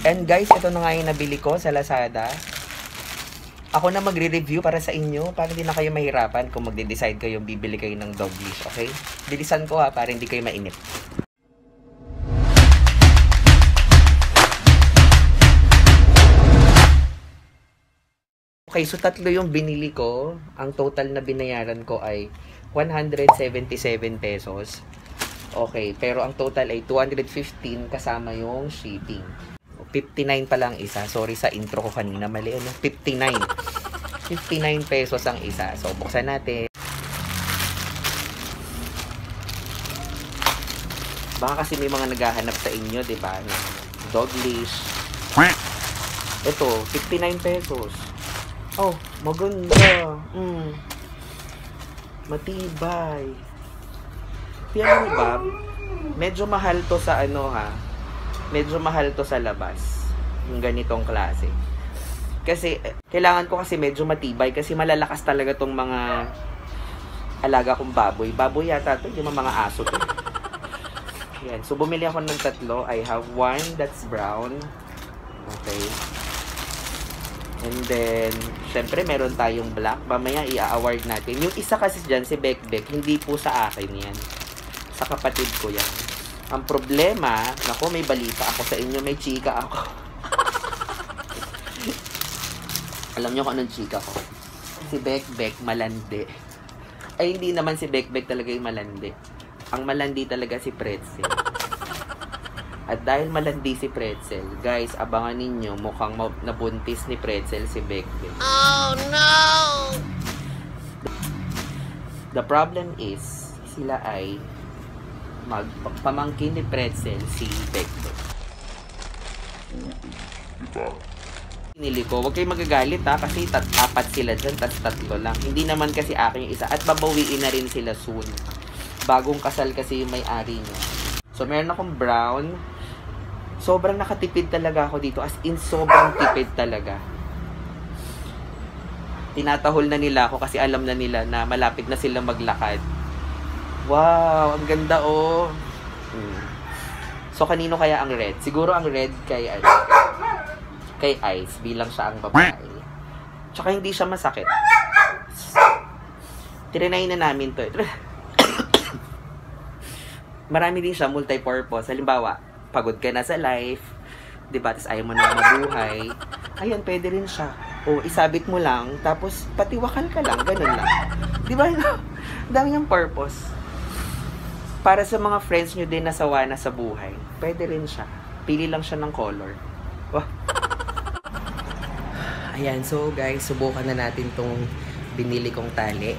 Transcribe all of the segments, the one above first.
And guys, ito na nga yung nabili ko sa Lazada. Ako na magre-review para sa inyo para hindi na kayo mahirapan kung magde-decide kayo bibili kayo ng dog leash, okay? Bilisan ko ha para hindi kayo mainip. Okay, so tatlo yung binili ko. Ang total na binayaran ko ay 177 pesos. Okay, pero ang total ay 215 kasama yung shipping. 59 pa lang isa. Sorry sa intro ko kanina. Mali ano? 59. 59 pesos ang isa. So, buksan natin. Baka kasi may mga naghahanap sa inyo, di ba? Ng dog leash. Ito, 59 pesos. Oh, maganda. Mm. Matibay. Mo ba, medyo mahal to sa ano ha, medyo mahal to sa labas. Yung ganitong klase. Kasi, eh, kailangan ko kasi medyo matibay kasi malalakas talaga tong mga alaga kong baboy. Baboy yata to, yung mga aso to. Yan. So, bumili ako ng tatlo. I have one that's brown. Okay. And then, syempre, meron tayong black. Mamaya, i-award natin. Yung isa kasi dyan, si Bekbek, hindi po sa akin yan. Sa kapatid ko yan. Ang problema, nako, may balita ako sa inyo, may chika ako. Alam nyo kung anong chika ko? Si Bekbek, malandi. Ay, hindi naman si Bekbek talaga yung malandi. Ang malandi talaga si Pretzel. At dahil malandi si Pretzel, guys, abangan ninyo, mukhang nabuntis ni Pretzel si Bekbek. Oh no! The problem is, sila ay magpamangkin ni Pretzel si Bekbek. Pinili ko, huwag kayong magagalit ha, kasi tat apat sila dyan, tat tatlo lang. Hindi naman kasi akin yung isa, at babawiin na rin sila soon. Bagong kasal kasi yung may-ari niya. So, meron akong brown. Sobrang nakatipid talaga ako dito, as in sobrang tipid talaga. Tinatahol na nila ako kasi alam na nila na malapit na sila maglakad. Wow, ang ganda oh. Hmm. So, kanino kaya ang red? Siguro ang red kay, ano, kay Ice bilang siya ang babae. Tsaka hindi siya masakit. Trinay na namin to. Marami din siya multi-purpose. Halimbawa, pagod ka na sa life, 'di ba? Tapos ayaw mo na mabuhay. Ayan, pwede rin siya. O isabit mo lang, tapos patiwakal ka lang, ganun lang. 'Di ba? Dami niyang purpose. Para sa mga friends nyo din na sawa na sa buhay, pwede rin siya. Pili lang siya ng color. Wah. Ayan, so guys, subukan na natin tong binili kong tali.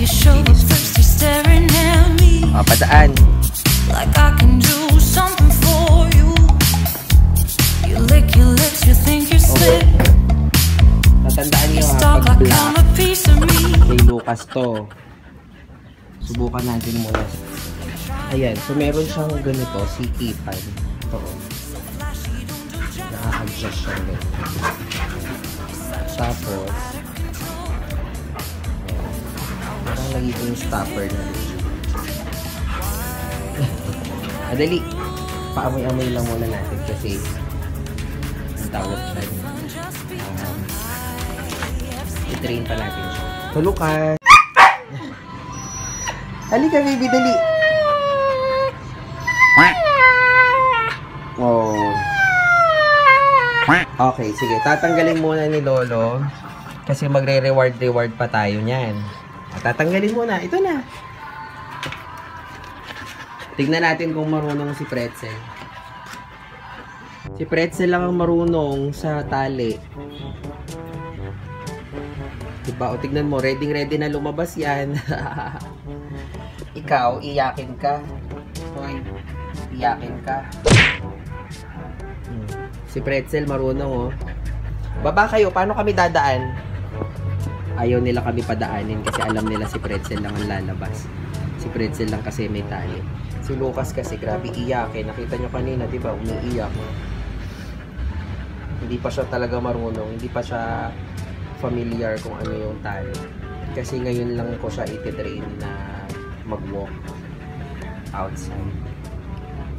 You show up first, you're staring at me O, padaan. Kay Lucas to. Subukan natin muna. Ayan, so meron siyang ganito, si Ipan. Ito. Na-adjust siya. Tapos, parang nagiging stopper na rin. Adali, paamoy-amoy lang muna natin kasi ang tawag siya. Um, i-train pa natin siya. Lucas! Halika, baby, dali. Oh. Okay, sige. Tatanggalin muna ni Lolo. Kasi magre-reward-reward pa tayo niyan. At Tatanggalin muna. Ito na. Tignan natin kung marunong si Pretzel. Si Pretzel lang ang marunong sa tali. Diba? O tignan mo, ready ready na lumabas yan. Ikaw, iyakin ka. Hoy, iyakin ka. Hmm. Si Pretzel marunong oh. Baba kayo, paano kami dadaan? Ayaw nila kami padaanin kasi alam nila si Pretzel lang ang lalabas. Si Pretzel lang kasi may tali. Si Lucas kasi grabe iyakin. Nakita nyo kanina, di ba? Umiiyak. Hindi pa siya talaga marunong. Hindi pa siya familiar kung ano yung tali. Kasi ngayon lang ko siya ititrain na mag-walk outside.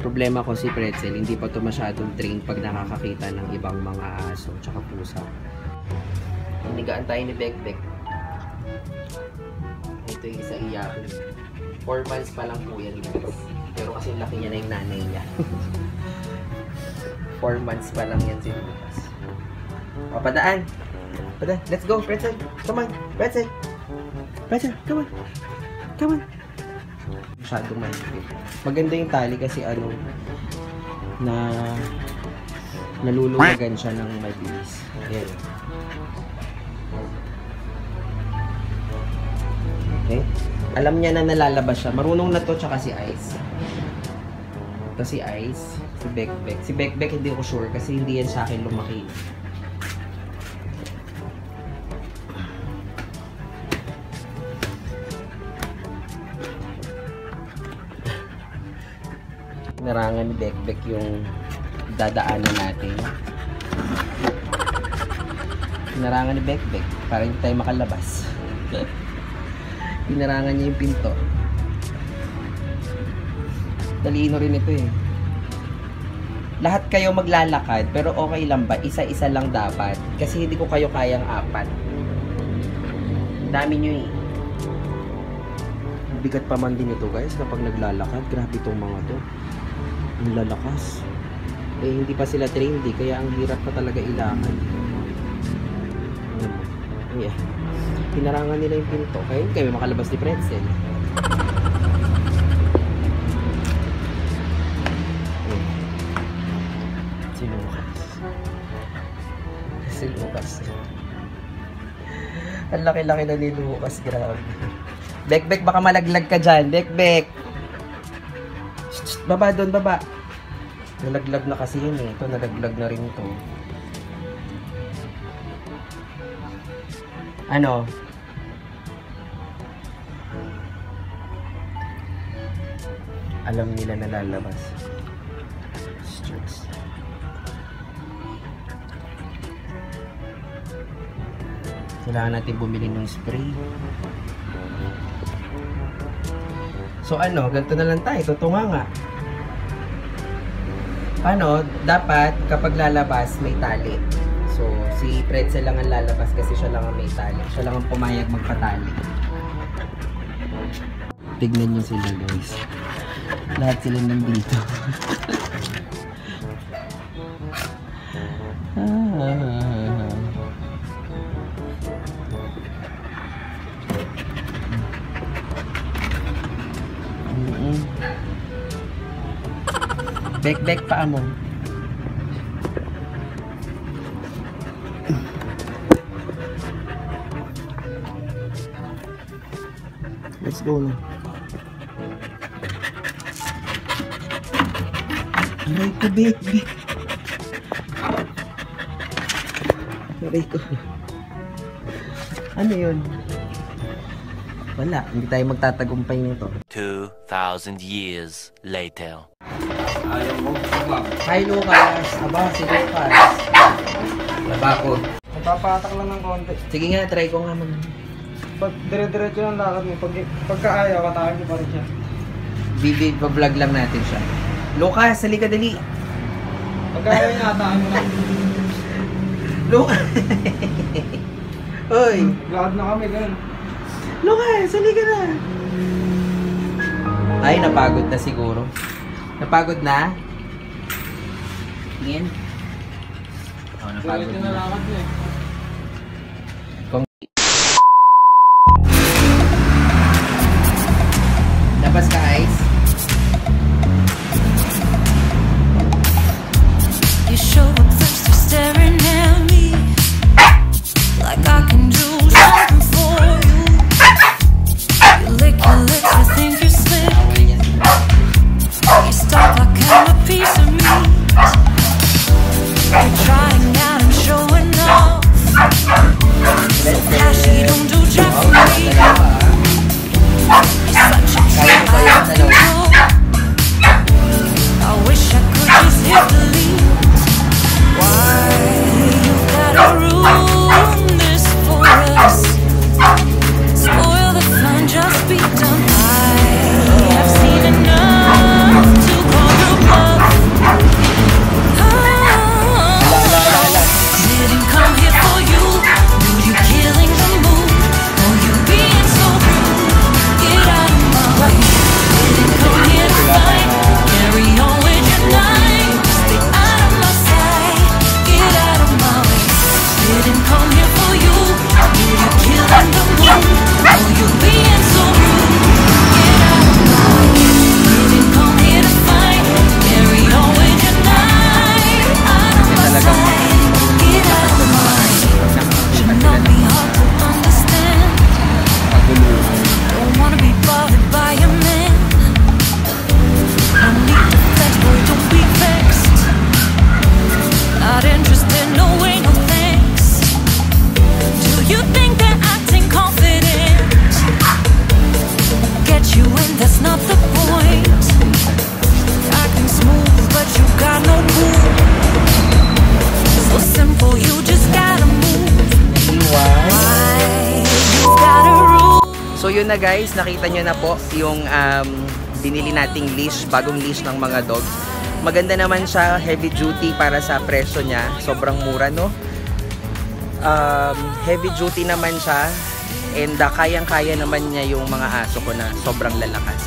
Problema ko si Pretzel, hindi pa to masyadong train pag nakakakita ng ibang mga aso tsaka pusa. Hinigaan tayo ni Bekbek. Ito yung isa iyakin. 4 months pa lang po yan guys. Pero kasi laki niya na yung nanay niya. 4 months pa lang yan si Lucas. O. Padaan. Let's go, Pretzel. Come on. Pretzel. Pretzel, come on. Come on. Masyadong mahigpit. Maganda yung tali kasi ano, na naluluwagan siya ng mabilis. Ayan. Okay? Alam niya na nalalabas siya. Marunong na to tsaka si Ice. Ito si Ice. Si Bekbek. Si Bekbek hindi ko sure kasi hindi yan sa akin lumaki. Narangan ni Bekbek yung dadaanan natin. Narangan ni Bekbek para hindi tayo makalabas. Pinarangan niya yung pinto. Talino rin ito eh. Lahat kayo maglalakad, pero okay lang ba? Isa-isa lang dapat. Kasi hindi ko kayo kayang apat. Dami nyo eh. Bigat pa man din ito guys kapag naglalakad. Grabe itong mga to. Ang lalakas. Eh, hindi pa sila trained kaya ang hirap pa talaga ilakad. Ayan. Yeah. Pinarangan nila yung pinto. Kaya hindi kami makalabas ni Pretzel. Ayan. Si Lucas. Si Lucas. Ang laki-laki na ni Lucas, grabe. Bek-bek, baka malaglag ka dyan. Bek-bek. Shh, shh, Baba doon, baba. Nalaglag na kasi yun eh. Ito, nalaglag na rin to. Ano? Alam nila na lalabas. Stress. Kailangan natin bumili ng spray. So ano, ganito na lang tayo. Tutunga nga. Ano, dapat kapag lalabas may tali. So, si Pretzel lang ang lalabas kasi siya lang ang may tali. Siya lang ang pumayag magpatali. Tignan niyo sila guys. Lahat sila nandito. ah. Bek-bek pa mo. Let's go na. Aray ko, bek, bek. Aray ko. Ano yun? Wala, hindi tayo magtatagumpay nito. 2,000 years later. Ayaw mo, sumam. Hi Lucas! Aba, si Lucas. Laba ko. Magpapatak lang ng konti. Sige nga, try ko nga mag... Pag dire-diretso yung lakad mo, pag, pagka ayaw, katakin mo pa rin siya. Bibi, vlog lang natin siya. Lucas, halika dali. Pagka ayaw niya, katakin mo lang. Lucas! Hoy! Lakad na kami, ganun. Lucas, halika na! Ay, napagod na siguro. Napagod na? Tingin? Oo, napagod Diretso na eh. Labas ka, yun na guys, nakita nyo na po yung um, binili nating leash, bagong leash ng mga dogs. Maganda naman siya, heavy duty para sa presyo niya. Sobrang mura no. Um, heavy duty naman siya and uh, kayang-kaya naman niya yung mga aso ko na sobrang lalakas.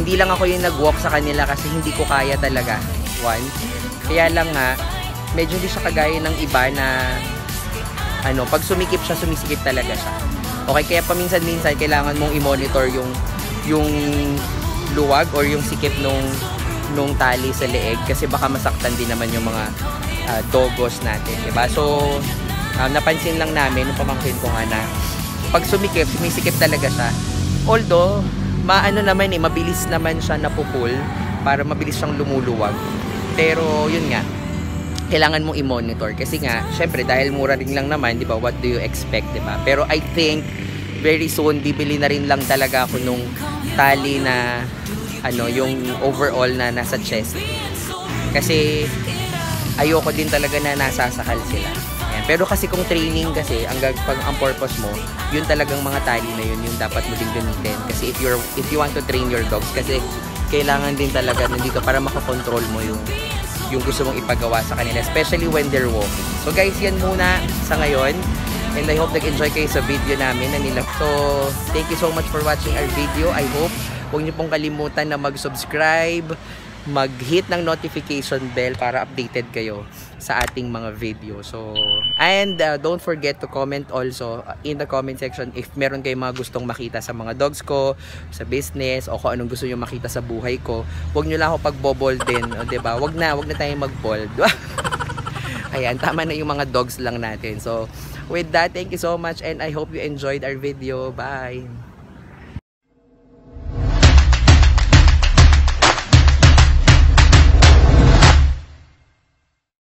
Hindi lang ako yung nag-walk sa kanila kasi hindi ko kaya talaga. One. Kaya lang nga, medyo hindi siya kagaya ng iba na ano, pag sumikip siya, sumisikip talaga siya. Okay, kaya paminsan-minsan kailangan mong i-monitor yung yung luwag or yung sikip nung nung tali sa leeg kasi baka masaktan din naman yung mga ah, dogos natin, 'di ba? So, ah, napansin lang namin nung pamangkin ko nga na pag sumikip, sumisikip talaga siya. Although, maano naman eh, mabilis naman siya napupul para mabilis siyang lumuluwag. Pero, yun nga, kailangan mong i-monitor. Kasi nga syempre dahil mura rin lang naman 'di ba what do you expect 'di ba? Pero I think very soon bibili na rin lang talaga ako nung tali na ano yung overall na nasa chest. Kasi ayoko din talaga na nasasakal sila. Ayan. pero kasi kung training kasi ang pag ang purpose mo yun talagang mga tali na yun yung dapat mo din gamitin. Kasi if you're if you want to train your dogs kasi kailangan din talaga nandito para makakontrol mo yung yung gusto mong ipagawa sa kanila, especially when they're walking. So guys, yan muna sa ngayon. And I hope nag-enjoy kayo sa video namin na nila. So, thank you so much for watching our video. I hope huwag niyo pong kalimutan na mag-subscribe, mag-hit ng notification bell para updated kayo sa ating mga video. So, and uh, don't forget to comment also in the comment section if meron kayong mga gustong makita sa mga dogs ko, sa business, o kung anong gusto nyo makita sa buhay ko. Huwag nyo lang ako pagbobold din, o, 'di ba? Huwag na, huwag na tayong mag-bold. Ayan, tama na yung mga dogs lang natin. So, with that, thank you so much and I hope you enjoyed our video. Bye!